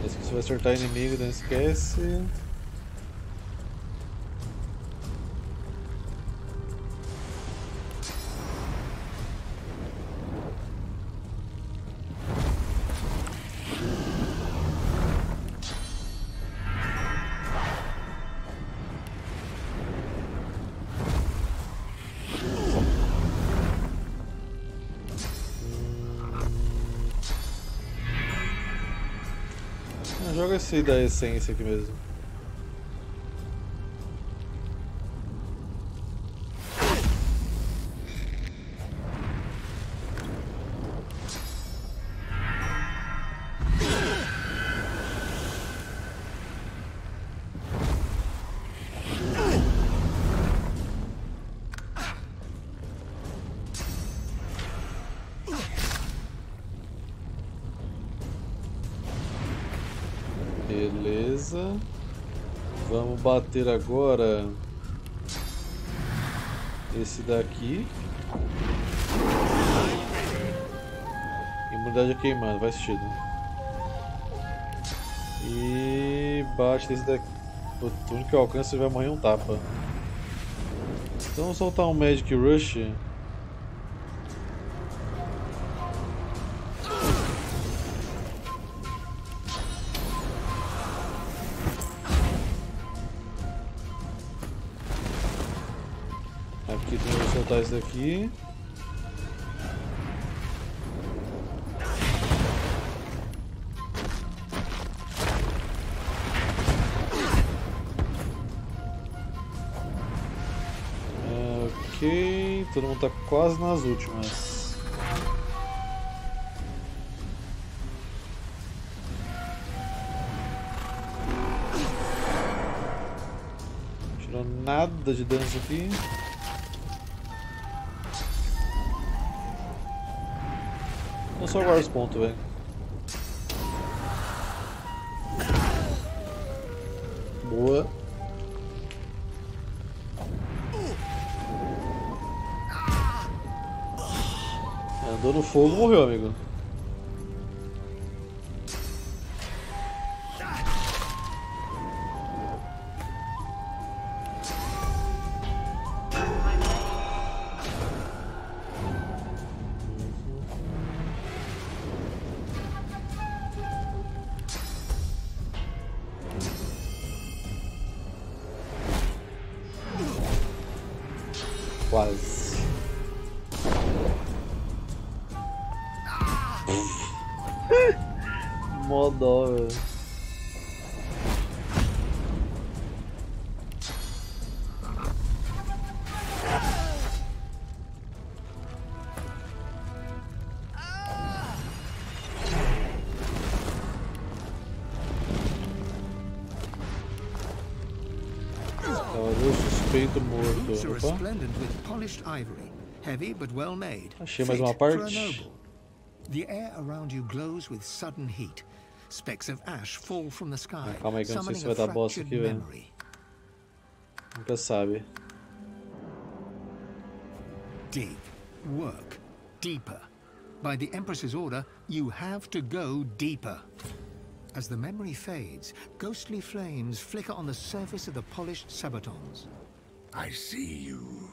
[SPEAKER 2] Esse que você vai acertar inimigo, não esquece. Esse da essência aqui mesmo. Bater agora esse daqui. Imunidade a queimando, vai assistido. E bate nesse daqui. O único que alcança vai morrer um tapa. Então soltar um Magic Rush. Aqui tem que soltar isso daqui. Ok, todo mundo tá quase nas últimas. Tirou nada de isso aqui. Só guarda os pontos, velho. Boa. Andou no fogo, morreu, amigo.
[SPEAKER 5] Polished ivory, heavy but well made.
[SPEAKER 2] Achei mais uma
[SPEAKER 5] a
[SPEAKER 2] parte.
[SPEAKER 5] The air around you glows with sudden heat. Specks of ash fall from the sky,
[SPEAKER 2] Calma aí que eu não sei
[SPEAKER 5] summoning
[SPEAKER 2] se vai dar bosta
[SPEAKER 5] fractured
[SPEAKER 2] aqui, velho.
[SPEAKER 5] memory.
[SPEAKER 2] Nunca sabe.
[SPEAKER 5] Dig, work, deeper. By the Empress's order, you have to go deeper. As the memory fades, ghostly flames flicker on the surface of the polished sabatons.
[SPEAKER 11] I see you.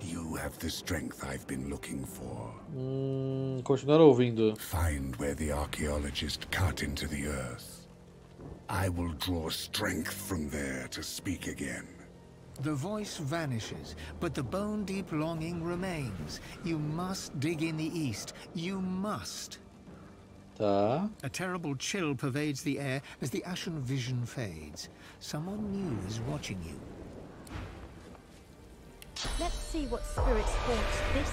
[SPEAKER 11] You have the strength I've been looking for.
[SPEAKER 2] Hum, continuar ouvindo.
[SPEAKER 11] Find where the archaeologist cut into the earth. I will draw strength from there to speak again.
[SPEAKER 5] The voice vanishes, but the bone deep longing remains. You must dig in the east. You must.
[SPEAKER 2] Tá.
[SPEAKER 5] A terrible chill pervades the air as the ashen vision fades. Someone new is watching you.
[SPEAKER 9] Let's see what spirits haunt this.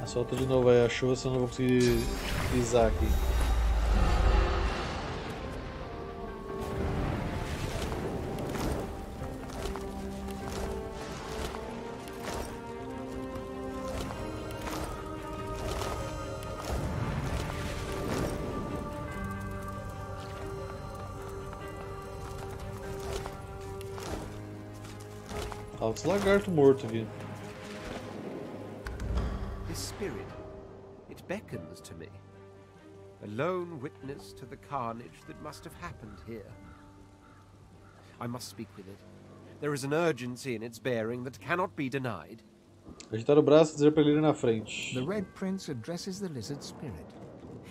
[SPEAKER 2] Ah, Solta de novo aí a chuva, senão não vou conseguir pisar aqui. Lagarto morto aqui.
[SPEAKER 7] This spirit, it beckons to me. A lone witness to the carnage that must have happened here. I must speak with it. There is an urgency in its bearing that cannot be denied.
[SPEAKER 2] Agitar o braço e dizer pra ele ir na frente.
[SPEAKER 5] The Red Prince addresses the lizard spirit.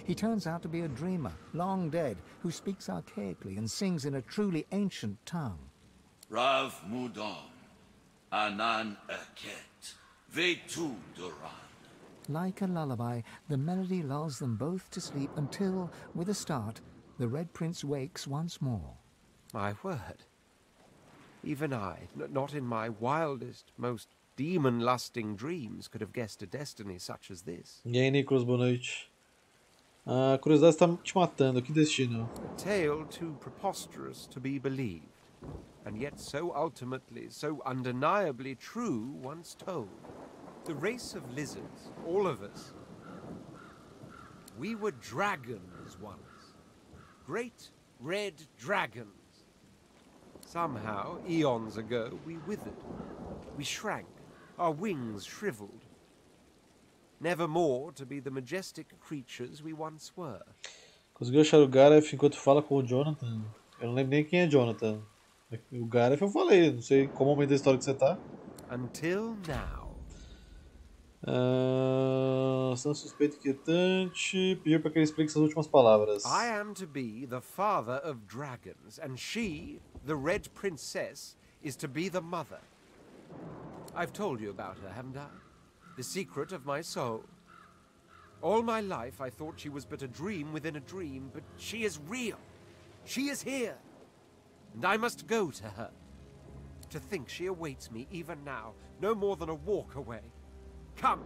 [SPEAKER 5] He turns out to be a dreamer, long dead, who speaks archaically and sings in a truly ancient tongue.
[SPEAKER 12] Rav Mudon, Anan Eket, Vetu Duran.
[SPEAKER 5] Like a lullaby, the melody lulls them both to sleep until, with a start, the Red Prince wakes once more.
[SPEAKER 7] My word. Even I, n- not in my wildest, most demon lusting dreams, could have guessed a destiny such as this.
[SPEAKER 2] E aí, Nicholas, boa noite. A curiosidade está te matando. Que destino.
[SPEAKER 7] A tale too preposterous to be believed, and yet so ultimately, so undeniably true once told. The race of lizards, all of us, we were dragons once. Great red dragons. Somehow, eons ago, we withered. We shrank, our wings shriveled. Never more to be the majestic creatures we once were.
[SPEAKER 2] Conseguiu achar o Gareth enquanto fala com o Jonathan. Eu não lembro nem quem é Jonathan. O Gareth eu falei, não sei qual momento da história que você tá.
[SPEAKER 7] Until now.
[SPEAKER 2] Ah, São suspeito inquietante. Pediu para que ele explique suas últimas palavras.
[SPEAKER 7] I am to be the father of dragons, and she, the Red Princess, is to be the mother. I've told you about her, haven't I? The secret of my soul. All my life I thought she was but a dream within a dream, but she is real. She is here. And I must go to her. To think she awaits me even now, no more than a walk away. Come,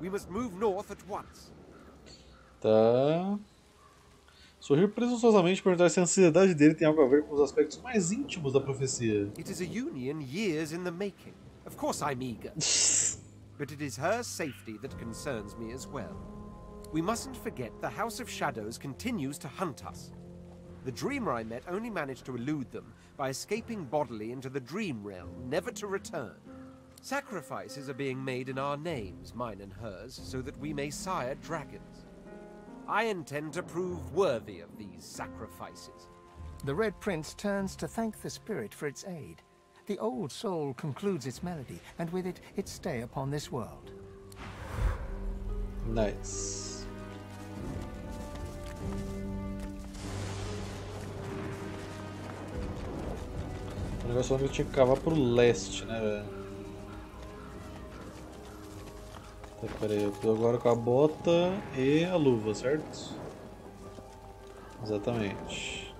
[SPEAKER 7] we must move north at once.
[SPEAKER 2] Tá. Sorrir presunçosamente perguntar se a ansiedade dele tem algo a ver com os aspectos mais íntimos da profecia.
[SPEAKER 7] It is a union years in the making. Of course I'm eager. [laughs] but it is her safety that concerns me as well. We mustn't forget the House of Shadows continues to hunt us. The dreamer I met only managed to elude them by escaping bodily into the dream realm, never to return. Sacrifices are being made in our names, mine and hers, so that we may sire dragons. I intend to prove worthy of these sacrifices.
[SPEAKER 5] The Red Prince turns to thank the spirit for its aid. The old soul concludes its melody, and with it, its stay upon this world.
[SPEAKER 2] Nice. O negócio é que eu tinha que cavar pro leste, né, velho? Tá, pera aí, eu tô agora com a bota e a luva, certo? Exatamente.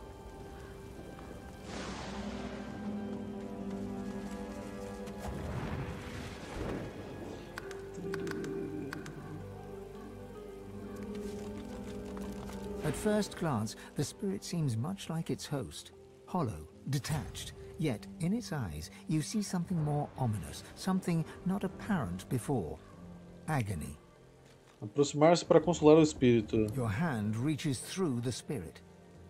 [SPEAKER 5] At first glance, the spirit seems much like its host, hollow, detached. Yet, in its eyes, you see something more ominous, something not apparent before. Agony.
[SPEAKER 2] Aproximar-se para consolar o espírito.
[SPEAKER 5] Your hand reaches through the spirit.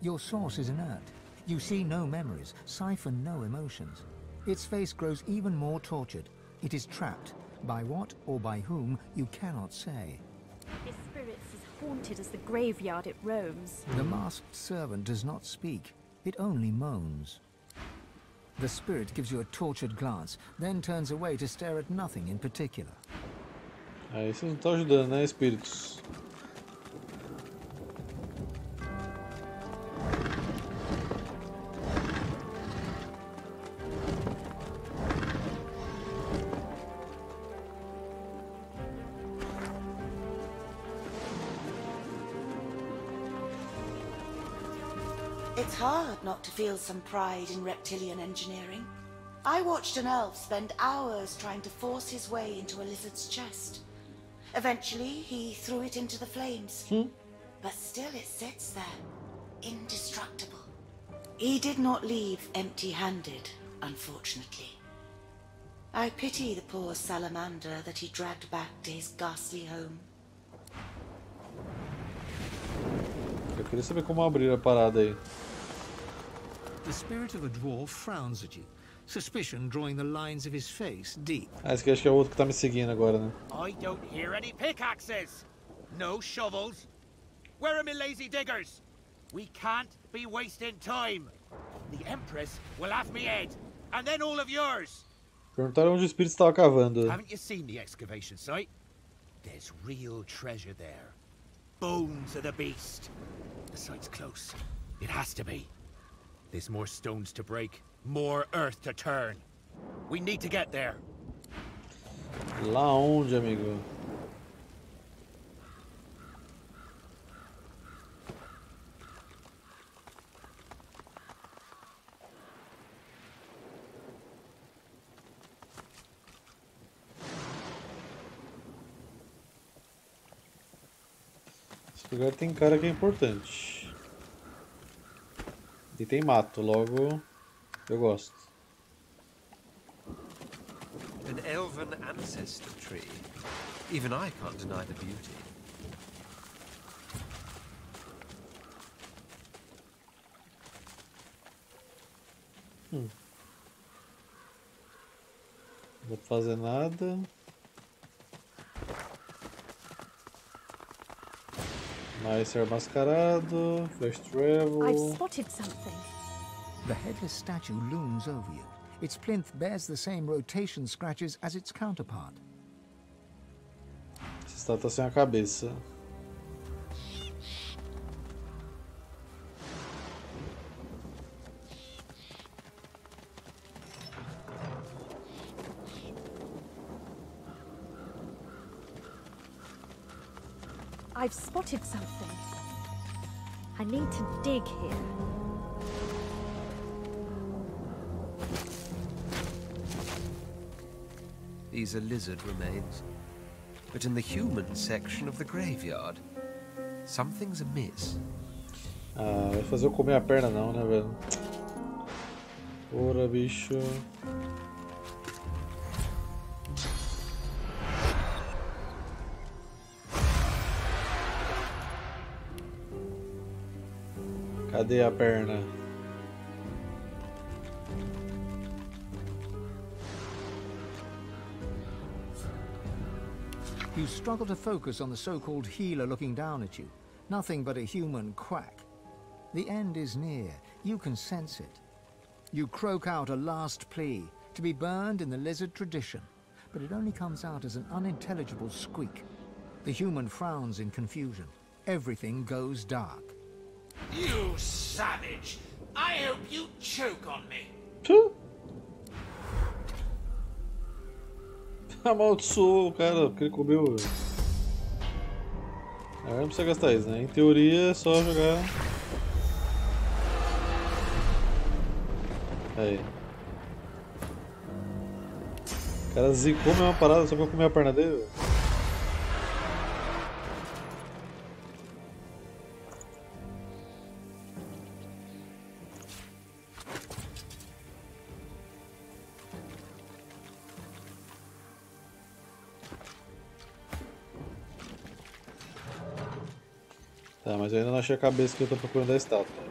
[SPEAKER 5] Your source is inert. You see no memories, siphon no emotions. Its face grows even more tortured. It is trapped. By what or by whom, you cannot say.
[SPEAKER 9] This spirit is haunted as the graveyard it roams.
[SPEAKER 5] The masked servant does not speak. It only moans. The spirit gives you a tortured glance, then turns away to stare at nothing in particular.
[SPEAKER 2] Aí vocês não estão ajudando, né, espíritos?
[SPEAKER 13] Not to feel some pride in reptilian engineering. I watched an elf spend hours trying to force his way into a lizard's chest. Eventually, he threw it into the flames. Hmm? But still it sits there, indestructible. He did not leave empty-handed, unfortunately. I pity the poor salamander that he dragged back to his ghastly home.
[SPEAKER 2] Eu queria saber como abrir a parada aí.
[SPEAKER 5] The spirit of a dwarf frowns at you, suspicion drawing the lines of his face deep.
[SPEAKER 2] Ah, esse aqui acho que é o outro que tá me seguindo agora, né?
[SPEAKER 14] I don't hear any pickaxes. No shovels. Where are my lazy diggers? We can't be wasting time. The Empress will have me head, and then all of yours.
[SPEAKER 2] Perguntaram onde o espírito estava cavando.
[SPEAKER 14] Haven't you seen the excavation site? There's real treasure there. Bones of the beast. The site's close. It has to be. There's more stones to break, more earth to turn. We need to get there.
[SPEAKER 2] Lá onde, amigo? Esse lugar tem cara que é importante. E tem mato, logo eu gosto.
[SPEAKER 7] An elven ancestor tree. Even I can't deny the beauty.
[SPEAKER 2] Hum. Não vou fazer nada. Mais ser mascarado, flash travel.
[SPEAKER 9] I've spotted something.
[SPEAKER 5] The headless statue looms over you. Its plinth bears the same rotation scratches as its counterpart.
[SPEAKER 2] Essa estátua sem a cabeça.
[SPEAKER 9] Spotted something. I need to dig here.
[SPEAKER 7] These are lizard remains. But in the human section of the graveyard, something's amiss.
[SPEAKER 2] Ah, vai fazer eu comer a perna não, né, velho? Ora, bicho. Cadê a perna?
[SPEAKER 5] You struggle to focus on the so-called healer looking down at you. Nothing but a human quack. The end is near. You can sense it. You croak out a last plea, to be burned in the lizard tradition, but it only comes out as an unintelligible squeak. The human frowns in confusion. Everything goes dark.
[SPEAKER 14] You savage! I hope you choke on me.
[SPEAKER 2] Amaldiçoou o cara, porque ele comeu. Agora não precisa gastar isso, né? Em teoria é só jogar. Aí. O cara zicou uma parada só pra comer a perna dele. Mas eu ainda não achei a cabeça que eu tô procurando da estátua.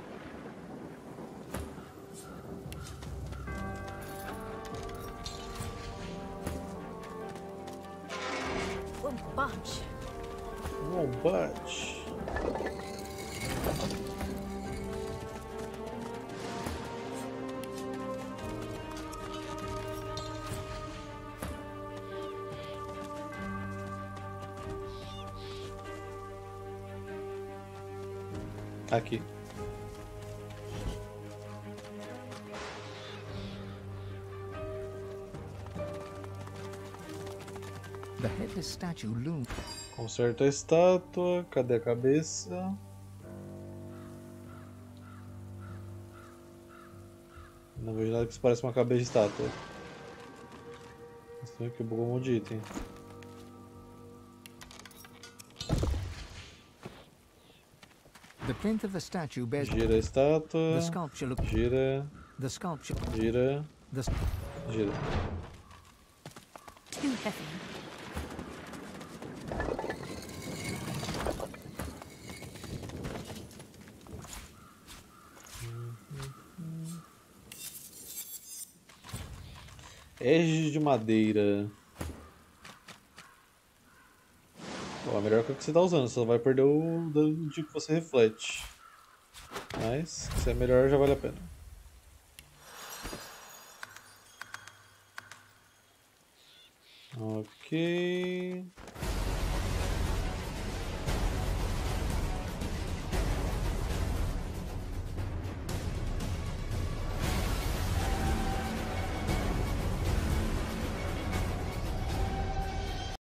[SPEAKER 2] Conserta a estátua. Cadê a cabeça? Não vejo nada que se pareça uma cabeça de estátua. Estranho que bugou um monte de item.
[SPEAKER 5] The plinth of the statue bears
[SPEAKER 2] Gira a estátua.
[SPEAKER 5] the sculpture look
[SPEAKER 2] Gira.
[SPEAKER 5] the sculpture
[SPEAKER 2] Gira.
[SPEAKER 5] the
[SPEAKER 2] Gira. Madeira. A melhor coisa que você tá usando, você só vai perder o dano de que você reflete. Mas, se é melhor, já vale a pena. Ok.